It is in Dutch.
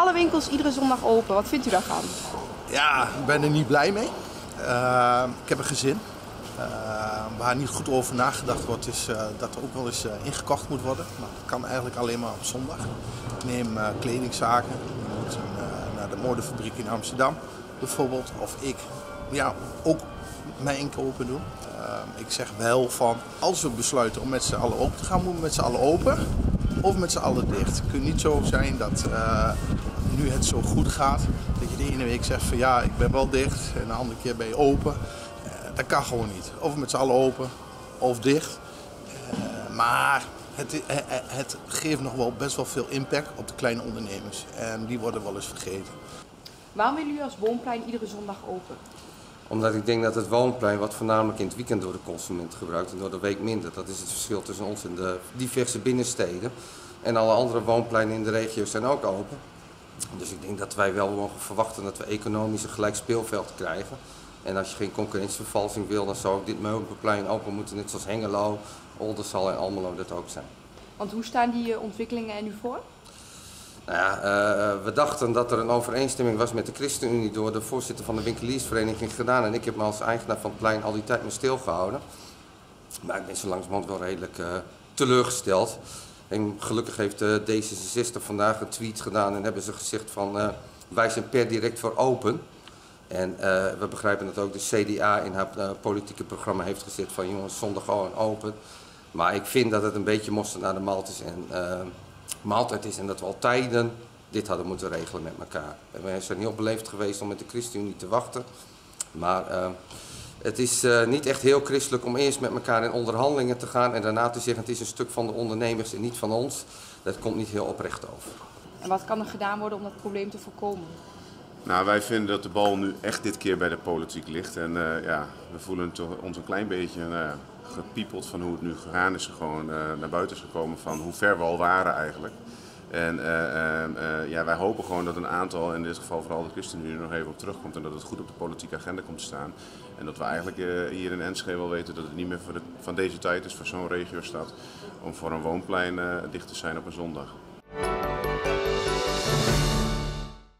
Alle winkels iedere zondag open. Wat vindt u daarvan? Ja, ik ben er niet blij mee. Uh, ik heb een gezin. Uh, waar niet goed over nagedacht wordt, is uh, dat er ook wel eens ingekocht moet worden. Maar dat kan eigenlijk alleen maar op zondag. Ik neem kledingzaken. Je moet naar de modefabriek in Amsterdam bijvoorbeeld. Of ik ja, ook mijn inkopen doen. ik zeg wel van, als we besluiten om met z'n allen open te gaan, moeten we met z'n allen open of met z'n allen dicht. Het kan niet zo zijn dat nu het zo goed gaat, dat je de ene week zegt van ja, ik ben wel dicht en de andere keer ben je open. Uh, dat kan gewoon niet. Of met z'n allen open of dicht. Uh, maar het, het, het, geeft nog wel best wel veel impact op de kleine ondernemers. En die worden wel eens vergeten. Waarom willen jullie als woonplein iedere zondag open? Omdat ik denk dat het woonplein, wat voornamelijk in het weekend door de consument gebruikt en door de week minder, dat is het verschil tussen ons en de diverse binnensteden. En alle andere woonpleinen in de regio zijn ook open. Dus ik denk dat wij wel mogen verwachten dat we economisch een gelijk speelveld krijgen. En als je geen concurrentievervalsing wil, dan zou ook dit meubelplein open moeten, net zoals Hengelo, Oldenzaal en Almelo dat ook zijn. Want hoe staan die eh, ontwikkelingen er nu voor? Nou ja, uh, we dachten dat er een overeenstemming was met de ChristenUnie door de voorzitter van de winkeliersvereniging gedaan. En ik heb me als eigenaar van het plein al die tijd me stilgehouden. Maar ik ben zo langzamerhand wel redelijk uh, teleurgesteld. En gelukkig heeft uh, D66 vandaag een tweet gedaan en hebben ze gezegd van uh, wij zijn per direct voor open. En uh, we begrijpen dat ook de CDA in haar politieke programma heeft gezegd van jongens zondag gewoon open. Maar ik vind dat het een beetje mosterd naar de malt is en maaltijd is en dat we al tijden dit hadden moeten regelen met elkaar. We zijn heel beleefd geweest om met de ChristenUnie te wachten. Maar het is uh, niet echt heel christelijk om eerst met elkaar in onderhandelingen te gaan en daarna te zeggen het is een stuk van de ondernemers en niet van ons. Dat komt niet heel oprecht over. En wat kan er gedaan worden om dat probleem te voorkomen? Nou, wij vinden dat de bal nu echt dit keer bij de politiek ligt. En uh, ja, we voelen ons een klein beetje uh, gepiepeld van hoe het nu gegaan is. Gewoon naar buiten is gekomen van hoe ver we al waren eigenlijk. En uh, uh, ja, wij hopen gewoon dat een aantal, in dit geval vooral de ChristenUnie, nog even op terugkomt. En dat het goed op de politieke agenda komt te staan. En dat we eigenlijk uh, hier in Enschede wel weten dat het niet meer de, van deze tijd is, voor zo'n regio staat, om voor een woonplein dicht te zijn op een zondag.